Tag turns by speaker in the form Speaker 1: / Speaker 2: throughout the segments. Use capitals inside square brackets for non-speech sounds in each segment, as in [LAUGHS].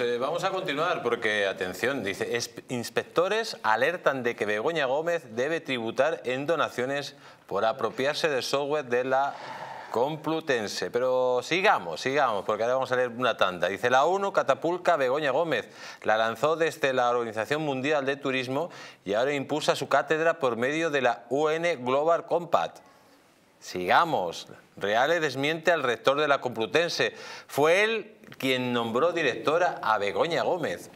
Speaker 1: Eh, vamos a continuar porque, atención, dice, inspectores alertan de que Begoña Gómez debe tributar en donaciones por apropiarse del software de la Complutense. Pero sigamos, sigamos, porque ahora vamos a leer una tanda. Dice, la ONU catapulca Begoña Gómez. La lanzó desde la Organización Mundial de Turismo y ahora impulsa su cátedra por medio de la UN Global Compact. Sigamos. Reale desmiente al rector de la Complutense. Fue él quien nombró directora a Begoña Gómez.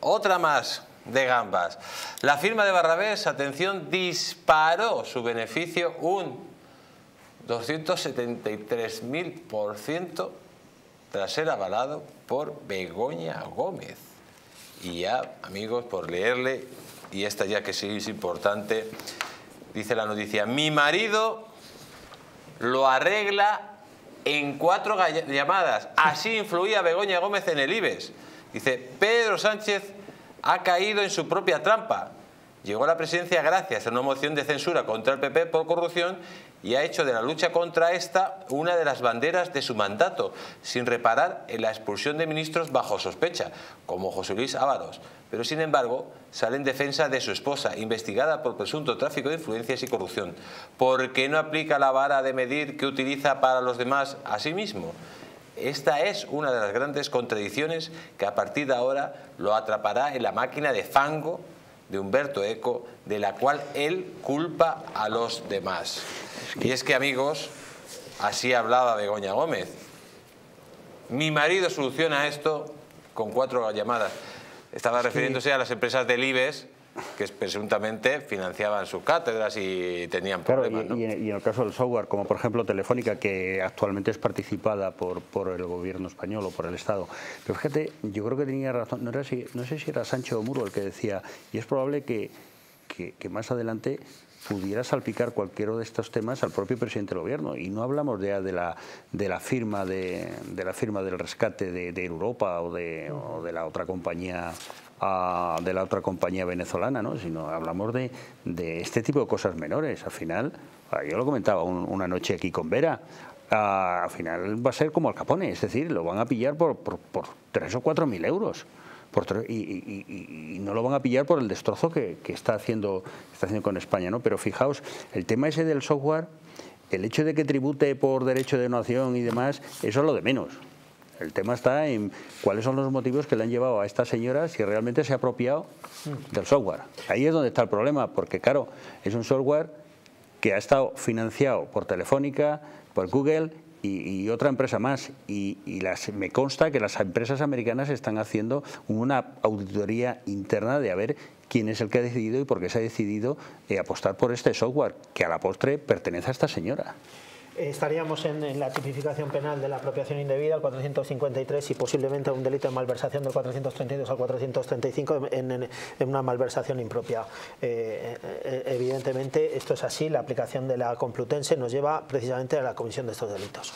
Speaker 1: Otra más de gambas. La firma de Barrabés, atención, disparó su beneficio un 273.000% tras ser avalado por Begoña Gómez. Y ya, amigos, por leerle, y esta ya que sí es importante, dice la noticia, mi marido lo arregla en cuatro llamadas. Así [LAUGHS] influía Begoña Gómez en el IBEX. Dice, Pedro Sánchez ha caído en su propia trampa. Llegó a la presidencia gracias a una moción de censura contra el PP por corrupción y ha hecho de la lucha contra esta una de las banderas de su mandato, sin reparar en la expulsión de ministros bajo sospecha, como José Luis Ábalos. Pero sin embargo, sale en defensa de su esposa, investigada por presunto tráfico de influencias y corrupción. ¿Por qué no aplica la vara de medir que utiliza para los demás a sí mismo? Esta es una de las grandes contradicciones que a partir de ahora lo atrapará en la máquina de fango de Humberto Eco, de la cual él culpa a los demás. Y es que, amigos, así hablaba Begoña Gómez. Mi marido soluciona esto con cuatro llamadas. Estaba refiriéndose a las empresas del IBEX que presuntamente financiaban sus cátedras y tenían problemas.
Speaker 2: y, en el caso del software, como por ejemplo Telefónica, que actualmente es participada por, por el gobierno español o por el Estado. Pero fíjate, yo creo que tenía razón, no, era no sé si era Sancho Muro el que decía, y es probable que, que, más adelante pudiera salpicar cualquiera de estos temas al propio presidente del gobierno y no hablamos ya de la de la firma de, de la firma del rescate de, de Europa o de, o de la otra compañía de la otra compañía venezolana, ¿no? sino hablamos de, de, este tipo de cosas menores. Al final, yo lo comentaba una noche aquí con Vera, al final va a ser como Al Capone, es decir, lo van a pillar por, por, por 3 o cuatro mil euros. Por, y, y, no lo van a pillar por el destrozo que, que, está, haciendo, está haciendo con España. ¿no? Pero fijaos, el tema ese del software, el hecho de que tribute por derecho de donación y demás, eso es lo de menos. El tema está en cuáles son los motivos que le han llevado a esta señora si realmente se ha apropiado del software. Ahí es donde está el problema, porque claro, es un software que ha estado financiado por Telefónica, por Google y, otra empresa más. Y, me consta que las empresas americanas están haciendo una auditoría interna de a ver quién es el que ha decidido y por qué se ha decidido eh, apostar por este software, que a la postre pertenece a esta señora
Speaker 3: estaríamos en, la tipificación penal de la apropiación indebida, el 453, y posiblemente un delito de malversación del 432 al 435 en, una malversación impropia. Eh, eh, evidentemente, esto es así, la aplicación de la Complutense nos lleva precisamente a la comisión de estos delitos.